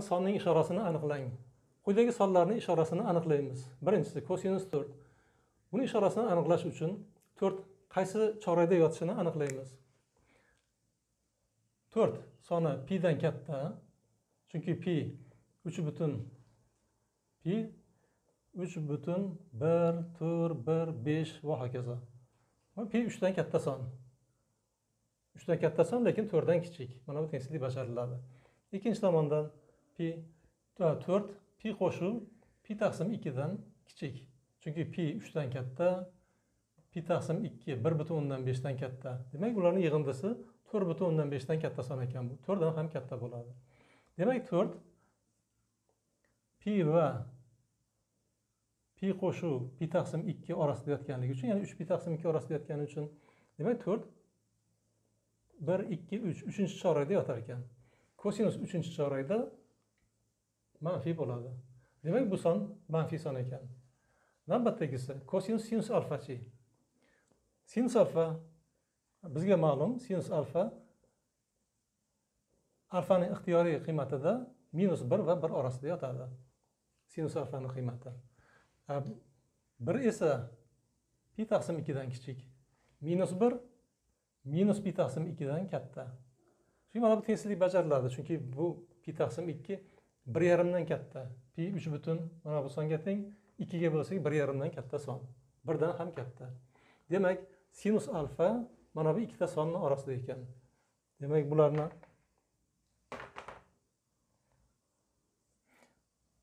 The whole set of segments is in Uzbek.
sonning ishorasini aniqlang. Quyidagi sonlarni ishorasini aniqlaymiz. Birinchisi kosinus to'rt. Buni ishorasini aniqlash uchun to'rt qaysi chorakda yotishini aniqlaymiz. To'rt soni pidan katta chunki pi uch butun pi uch butun bir to'rt bir besh va hokazo. Pi uchdan katta son. Uchdan katta son lekin to'rtdan kichik. Mana bu tengsizlik bajariladi. Ikkinchi tomondan pi. To'rt. Pi qo'shuv pi taqsim ikkidan kichik. Chunki pi uchdan katta pi taqsim ikki. Bir butun o'ndan beshdan katta. Demak ularni yig'indisi to'rt butun o'ndan beshdan katta son ekan bu. To'rtdan ham katta bo'ladi. Demak to'rt. Pi va pi qo'shuv pi taqsim ikki orasida yotganligi uchun ya'ni uch pi taqsim ikki orasida yotgani uchun. Demak to'rt. Bir ikki uch. Uchinchi chorakda yotar ekan. Kosinus uchinchi chorakda manfiy bo'ladi. Demak bu son manfiy son ekan. Navbatdagisi kosinus sinus alfachi sinus alfa bizga ma'lum sinus alfa alfani ixtiyoriy qiymatida minus bir va bir orasida yotadi. Sinus alfani qiymati. Bir esa pi taqsim ikkidan kichik. Minus bir minus pi taqsim ikkidan katta. Shu mana bu tengsizlik bajariladi chunki bu pi taqsim ikki bir yarimdan katta. Pi uch butun mana bu songa teng ikkiga bo'lsak bir yarimdan katta son. Birdan ham katta. Demak sinus alfa mana bu ikkita sonni orasida ekan. Demak bularni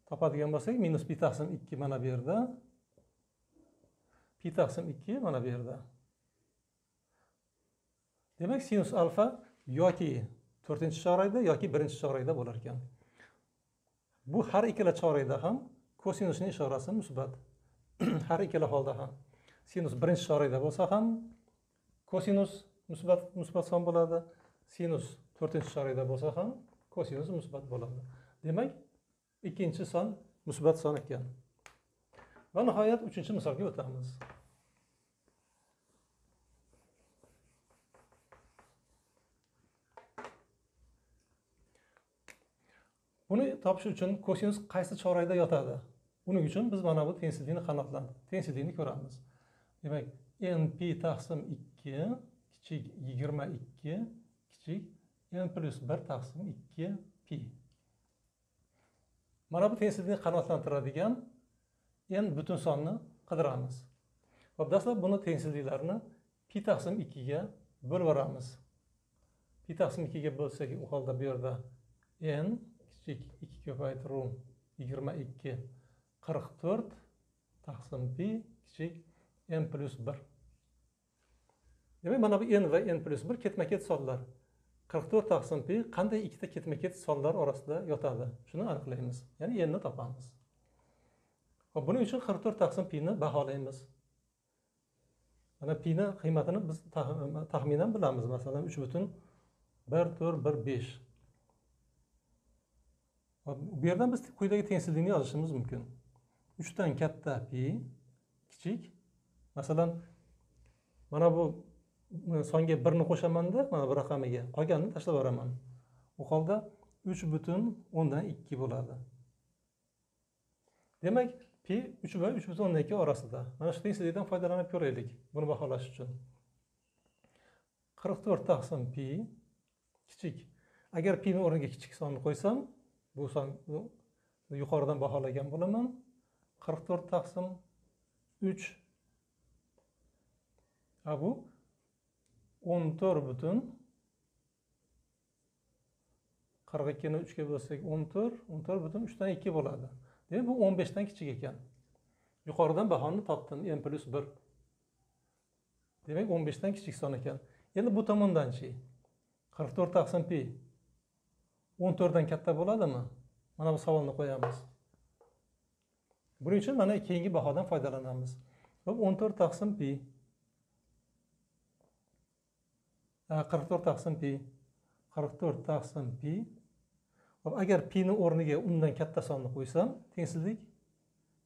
topadigan bo'lsak minus pi taqsim ikki mana bu yerda. Pi taqsim ikki mana bu yerda. Demak sinus alfa yoki to'rtinchi chorakda yoki birinchi chorakda bo'lar ekan. Bu har ikkala chorakda ham kosinusni ishorasi musbat. Har ikkala holda ham. Sinus birinchi chorakda bo'lsa ham kosinus musbat musbat son bo'ladi. Sinus to'rtinchi chorakda bo'lsa ham kosinus musbat bo'ladi. Demak ikkinchi son musbat son ekan. Va nihoyat uchinchi misolga o'tamiz. Buni topish uchun kosinus qaysi chorakda yotadi? Buning uchun biz mana bu tengsizlikni qanotlan tengsizlikni ko'ramiz. Demak n taqsim ikki kichik yigirma ikki kichik n plyus bir taqsim ikki pi mana bu tengsizlikni qanoatlantiradigan n butun sonni qidiramiz. Va dastlab buni tengsizliklarni pi taqsim ikkiga bo'lib yuboramiz pi taqsim ikkiga bo'lsak u holda bu yerda n kichik ikki ko'paytiruv yigirma ikki qirq to'rt taqsim pi kichik n plyus bir. Demak mana bu n va n plyus bir ketma ket sonlar. qirq to'rt taqsim pi qanday ikkita ketma ket sonlar orasida yotadi? Shuni aniqlaymiz. Ya'ni nni topamiz. Hop buning uchun qirq to'rt taqsim pini baholaymiz. Mana pini qiymatini biz taxminan bilamiz. Masalan uch butun bir to'rt bir besh. Bu yerdan biz quyidagi tengsizlikni yozishimiz mumkin uchdan katta pi kichik masalan mana bu e, songa birni qo'shamanda mana bu raqamiga qolganini tashlab yuboraman u holda uch butun o'ndan ikki bo'ladi. Demak pi uch va uch butun o'ndan ikki orasida. Mana shu tengsizlikdan foydalanib ko'raylik buni baholash uchun. Qirq to'rt taqsim pi kichik. Agar pini o'rniga kichik sonni qo'ysam bu son yuqoridan baholagan bo'laman. qirq to'rt taqsim uch. A bu o'n to'rt butun qirq ikkini uchga bo'lsak o'n to'rt o'n to'rt butun uchdan ikki bo'ladi. Demak bu o'n beshdan kichik ekan. Yuqoridan bahoni topdim n plyus bir. Demak o'n beshdan kichik son ekan. Endi bu tomondanchi qirq to'rt taqsim pi. O'n to'rtdan katta bo'ladimi? Mana bu savolni qo'yamiz. Buning uchun mana keyingi bahodan foydalanamiz. Hop o'n to'rt taqsim pi. Qirq to'rt taqsim pi. Qirq to'rt taqsim pi. Hop agar pini o'rniga undan katta sonni qo'ysam tengsizlik?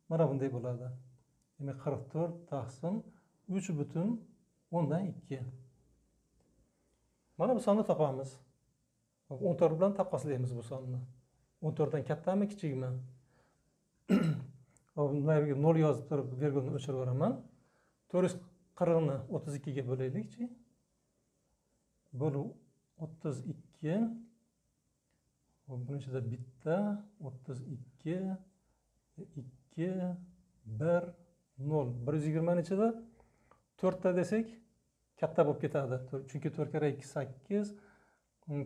Mana bunday bo'ladi. Demak qirq to'rt taqsim uch butun o'ndan ikki. Mana bu sonni topamiz. O'n to'rt bilan taqqoslaymiz bu sonni. O'n to'rtdan kattami kichikmi? Hop, mana yerga nol yozib turib virgulni o'chirib yuboraman. To'rt yuz qirqni o'ttiz ikkiga bo'laylikchi? Bo'lib o'ttiz ikki. Buni ichida bitta o'ttiz ikki ikki bir nol. Bir yuz yigirmani ichida to'rtta desak katta bo'lib ketadi. Chunki to'rt karra ikki sakkiz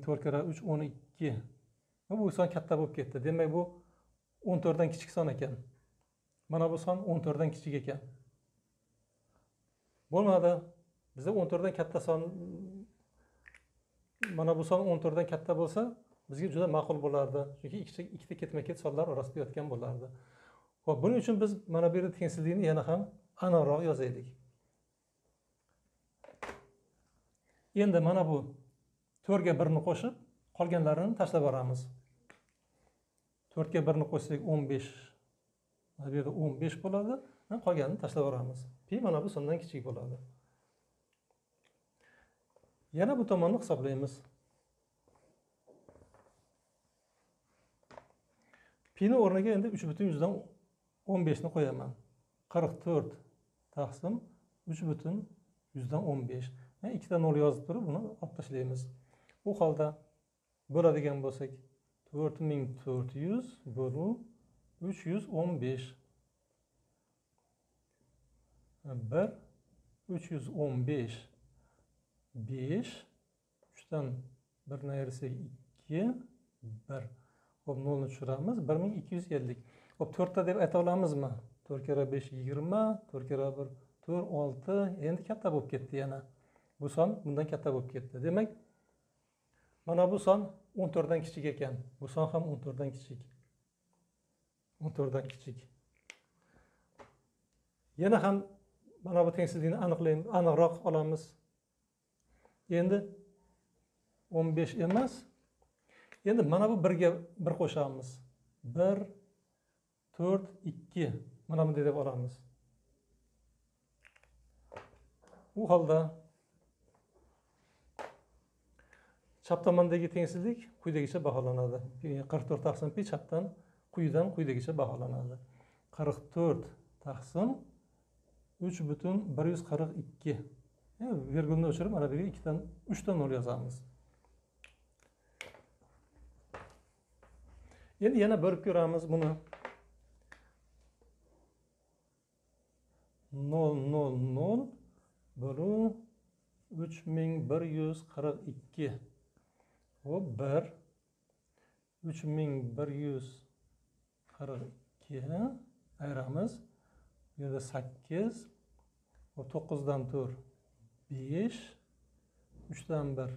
to'rt karra uch o'n ikki. Bu son katta bo'lib ketdi. Demak bu o'n to'rtdan kichik son ekan. Mana bu son o'n to'rtdan kichik ekan. Bo'lmadi. Bizda o'n to'rtdan katta son mana bu son o'n to'rtdan katta bo'lsa bizga juda ma'qul bo'lardi. Chunki ikkita ikkita ketma ket sonlar orasida yotgan bo'lardi. Ho'p buning uchun biz mana bu yerda tengsizlikni yana ham aniqroq yozaylik. Endi mana bu to'rtga birni qo'shib qolganlarini tashlab yuboramiz. To'rtga birni qo'shsak o'n besh mana bu yerda o'n besh bo'ladi qolganini tashlab yuboramiz. Pi mana bu sondan kichik bo'ladi. Yana bu tomonni hisoblaymiz. Pini o'rniga endi uch butun yuzdan o'n beshni qo'yaman. qirq to'rt taqsim uch butun yuzdan o'n besh. Ikkita nol yozib turib buni olib tashlaymiz. U holda bo'ladigan bo'lsak to'rt ming to'rt yuz bo'lu uch yuz o'n besh. Bir uch yuz o'n besh. Besh uchdan birni ayirsak ikki bir. Ho'p nolni tushiramiz. bir ming ikki yuz ellik. Ho'p to'rtta deb ayta olamizmi? To'rt karra besh yigirma to'rt karra bir to'rt olti. Endi katta bo'lib ketdi yana. Bu son bundan katta bo'lib ketdi. Demak mana bu son 14 dan kichik ekan. Bu son ham 14 dan kichik. 14 dan kichik. Yana ham mana bu tengsizlikni aniqlaymiz aniqroq olamiz. Endi 15 emas. Endi mana bu birga bir qo'shamiz. 1 4 2 mana bunday deb olamiz. U holda chap tomondagi tengsizlik quyidagicha baholanadi. Qirq to'rt taqsim pi chapdan quyidan quyidagicha baholanadi. qirq to'rt taqsim uch butun bir yuz qirq ikki. E, virgulni o'chirib mana bu yerga ikkidan uchta nol yozamiz. Endi yana bo'lib ko'ramiz buni. Nol nol nol bo'lu uch ming bir yuz qirq ikki. Hop bir uch ming bir yuz qirq ikki ayiramiz bu yerda sakkiz to'qqizdan to'rt besh uchdan bir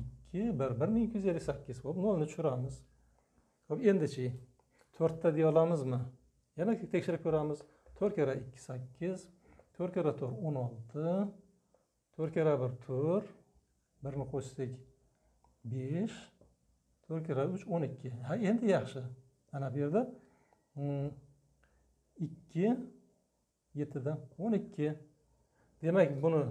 ikki bir bir ming ikki yuz ellik sakkiz. Hop nolni tushiramiz. Hop endichi to'rtta deya olamizmi yana tekshirib ko'ramiz. To'rt karra ikki sakkiz to'rt karra to'rt o'n olti to'rt karra bir to'rt birni qo'shsak besh to'rt karra uch o'n ikki. Ha endi yaxshi. Mana bu yerda mm, ikki yettidan o'n ikki. Demak buni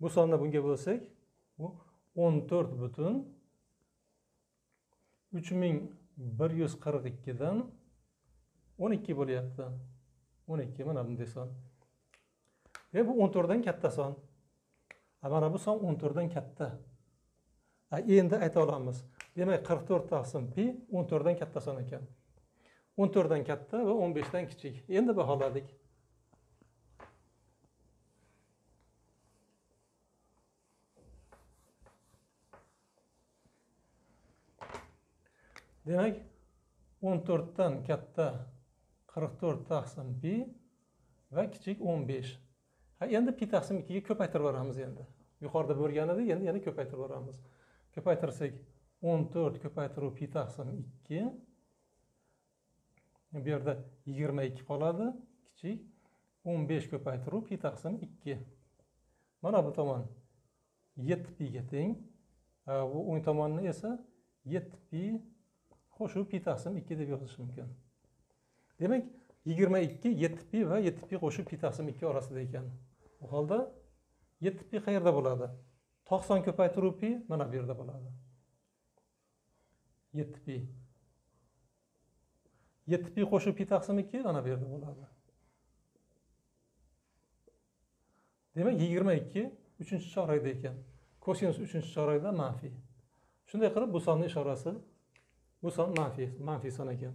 bu sonni bunga bo'lsak bu o'n to'rt butun uch ming bir yuz qirq ikkidan o'n ikki bo'lyapti. o'n ikki mana bunday son. E bu o'n to'rtdan katta son. Mana bu son o'n to'rtdan katta. Endi ayta olamiz. Demak qirq to'rt taqsim pi o'n to'rtdan katta son ekan. o'n to'rtdan katta va o'n beshdan kichik. Endi baholadik. Demak o'n to'rtdan katta qirq to'rt taqsim pi va kichik o'n besh. Endi pi taqsim ikkiga ko'paytirib yuboramiz endi. Yuqorida bo'lgan edi endi yana ko'paytirib yuboramiz. Ko'paytirsak o'n to'rt ko'paytiruv pi taqsim ikki. Bu yerda yigirma ikki qoladi kichik. o'n besh ko'paytiruv pi taqsim ikki. Mana bu tomon yetti piga teng bu o'ng tomonni esa yetti pi qo'shib pi taqsim ikki deb yozish mumkin. Demak yigirma ikki yetti pi va yetti pi qo'shib pi taqsim ikki orasida ekan. U holda yetti pi qayerda bo'ladi? To'qson ko'paytiruv pi mana bu yerda bo'ladi. Yetti pi. Yetti pi qo'shib pi taqsim ikki mana bu yerda bo'ladi. Demak yigirma ikki uchinchi chorakda ekan. Kosinus uchinchi chorakda manfiy shunday qilib bu sonni ishorasi bu son manfiy manfiy son ekan.